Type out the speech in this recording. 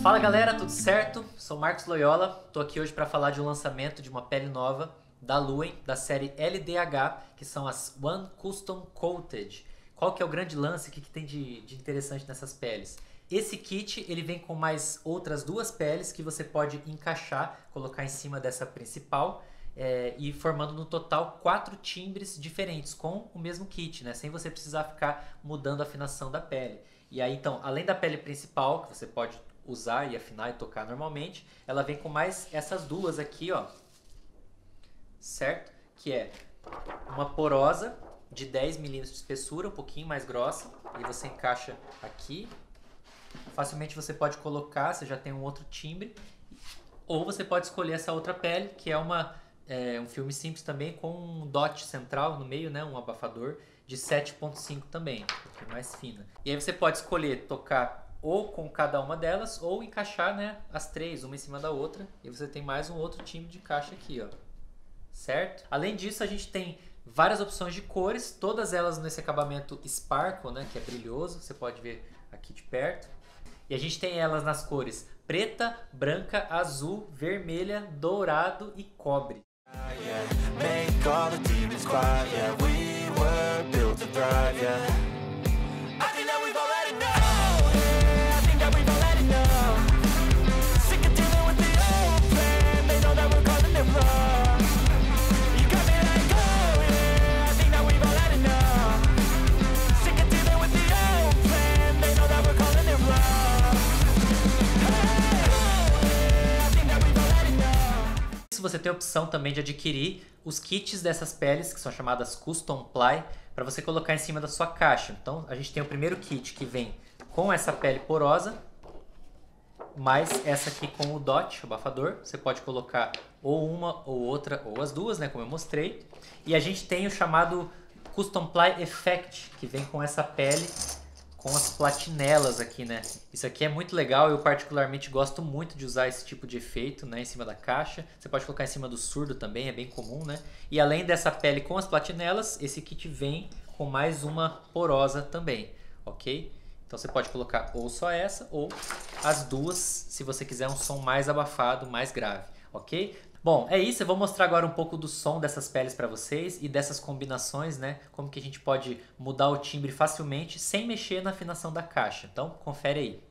Fala galera, tudo certo? Sou Marcos Loyola, tô aqui hoje para falar de um lançamento de uma pele nova da Luen, da série LDH, que são as One Custom Coated. Qual que é o grande lance, o que, que tem de, de interessante nessas peles? Esse kit ele vem com mais outras duas peles que você pode encaixar, colocar em cima dessa principal é, e formando no total quatro timbres diferentes com o mesmo kit, né? Sem você precisar ficar mudando a afinação da pele. E aí então, além da pele principal que você pode usar e afinar e tocar normalmente, ela vem com mais essas duas aqui, ó, certo? Que é uma porosa de 10 milímetros de espessura, um pouquinho mais grossa, e você encaixa aqui. Facilmente você pode colocar, você já tem um outro timbre, ou você pode escolher essa outra pele, que é uma é, um filme simples também com um dot central no meio, né, um abafador de 7.5 também, um pouquinho mais fina. E aí você pode escolher tocar ou com cada uma delas ou encaixar, né, as três, uma em cima da outra, e você tem mais um outro timbre de caixa aqui, ó certo? Além disso, a gente tem várias opções de cores, todas elas nesse acabamento Sparkle, né, que é brilhoso, você pode ver aqui de perto. E a gente tem elas nas cores preta, branca, azul, vermelha, dourado e cobre. Make all the demons quiet, yeah, we were built to thrive, yeah. Você tem a opção também de adquirir os kits dessas peles, que são chamadas Custom Ply, para você colocar em cima da sua caixa. Então, a gente tem o primeiro kit que vem com essa pele porosa, mais essa aqui com o dot, o abafador. Você pode colocar ou uma ou outra, ou as duas, né, como eu mostrei. E a gente tem o chamado Custom Ply Effect, que vem com essa pele com as platinelas aqui, né? Isso aqui é muito legal, eu particularmente gosto muito de usar esse tipo de efeito, né, em cima da caixa. Você pode colocar em cima do surdo também, é bem comum, né? E além dessa pele com as platinelas, esse kit vem com mais uma porosa também, ok? Então você pode colocar ou só essa ou as duas, se você quiser um som mais abafado, mais grave, ok? Bom, é isso. Eu vou mostrar agora um pouco do som dessas peles para vocês e dessas combinações, né? Como que a gente pode mudar o timbre facilmente sem mexer na afinação da caixa. Então, confere aí.